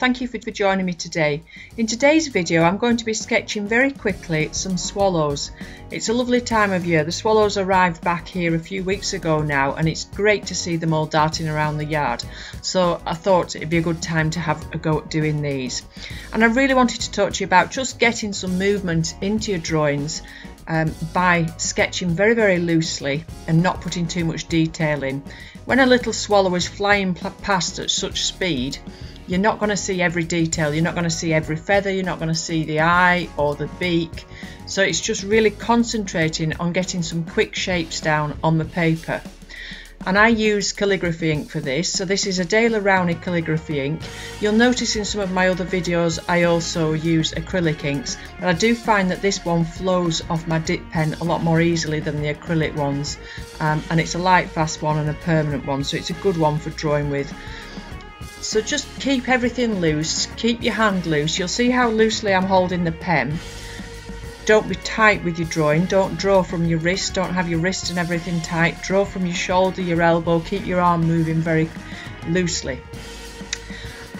thank you for, joining me today. In today's video I'm going to be sketching very quickly some swallows. It's a lovely time of year. The swallows arrived back here a few weeks ago now and it's great to see them all darting around the yard. So I thought it'd be a good time to have a go at doing these. And I really wanted to talk to you about just getting some movement into your drawings um, by sketching very very loosely and not putting too much detail in. When a little swallow is flying past at such speed you're not going to see every detail, you're not going to see every feather, you're not going to see the eye or the beak. So it's just really concentrating on getting some quick shapes down on the paper. And I use calligraphy ink for this, so this is a Daler Rowney calligraphy ink. You'll notice in some of my other videos I also use acrylic inks, but I do find that this one flows off my dip pen a lot more easily than the acrylic ones. Um, and it's a light fast one and a permanent one, so it's a good one for drawing with. So just keep everything loose, keep your hand loose. You'll see how loosely I'm holding the pen. Don't be tight with your drawing. Don't draw from your wrist. Don't have your wrist and everything tight. Draw from your shoulder, your elbow. Keep your arm moving very loosely.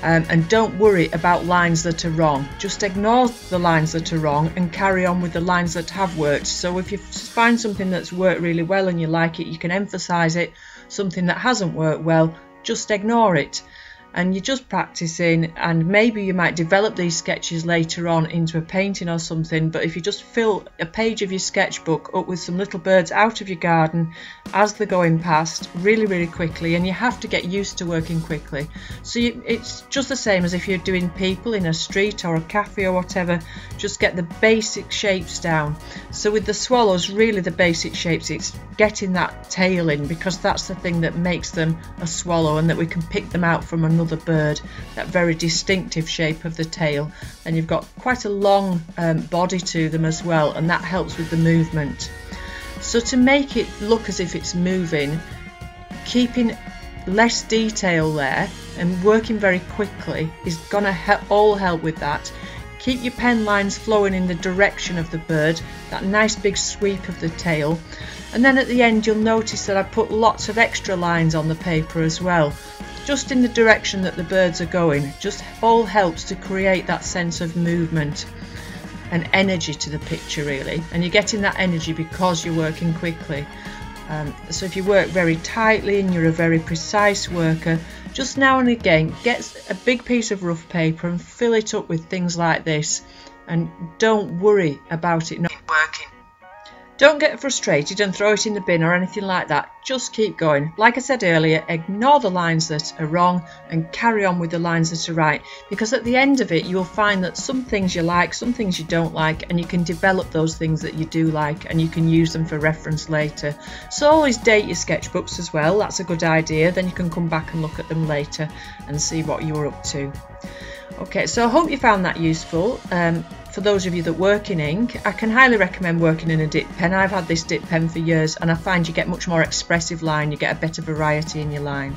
Um, and don't worry about lines that are wrong. Just ignore the lines that are wrong and carry on with the lines that have worked. So if you find something that's worked really well and you like it, you can emphasize it. Something that hasn't worked well, just ignore it and you're just practicing and maybe you might develop these sketches later on into a painting or something but if you just fill a page of your sketchbook up with some little birds out of your garden as they're going past really really quickly and you have to get used to working quickly. So you, it's just the same as if you're doing people in a street or a cafe or whatever just get the basic shapes down. So with the swallows really the basic shapes it's getting that tail in because that's the thing that makes them a swallow and that we can pick them out from another another bird, that very distinctive shape of the tail. And you've got quite a long um, body to them as well, and that helps with the movement. So to make it look as if it's moving, keeping less detail there and working very quickly is going to he all help with that. Keep your pen lines flowing in the direction of the bird, that nice big sweep of the tail. And then at the end you'll notice that I put lots of extra lines on the paper as well just in the direction that the birds are going just all helps to create that sense of movement and energy to the picture really. And you're getting that energy because you're working quickly. Um, so if you work very tightly and you're a very precise worker just now and again get a big piece of rough paper and fill it up with things like this. And don't worry about it not working don't get frustrated and throw it in the bin or anything like that. Just keep going. Like I said earlier, ignore the lines that are wrong and carry on with the lines that are right because at the end of it you'll find that some things you like, some things you don't like and you can develop those things that you do like and you can use them for reference later. So always date your sketchbooks as well, that's a good idea. Then you can come back and look at them later and see what you were up to. Okay, so I hope you found that useful. Um, for those of you that work in ink, I can highly recommend working in a dip pen. I've had this dip pen for years and I find you get much more expressive line, you get a better variety in your line.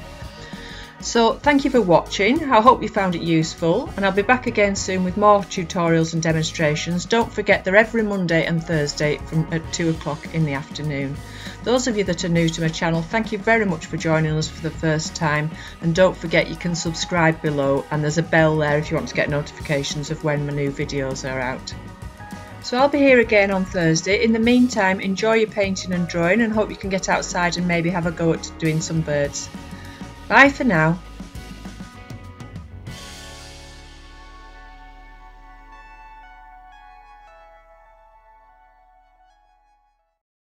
So thank you for watching, I hope you found it useful and I'll be back again soon with more tutorials and demonstrations. Don't forget they're every Monday and Thursday from at 2 o'clock in the afternoon. Those of you that are new to my channel, thank you very much for joining us for the first time. And don't forget you can subscribe below and there's a bell there if you want to get notifications of when my new videos are out. So I'll be here again on Thursday. In the meantime, enjoy your painting and drawing and hope you can get outside and maybe have a go at doing some birds. Bye for now.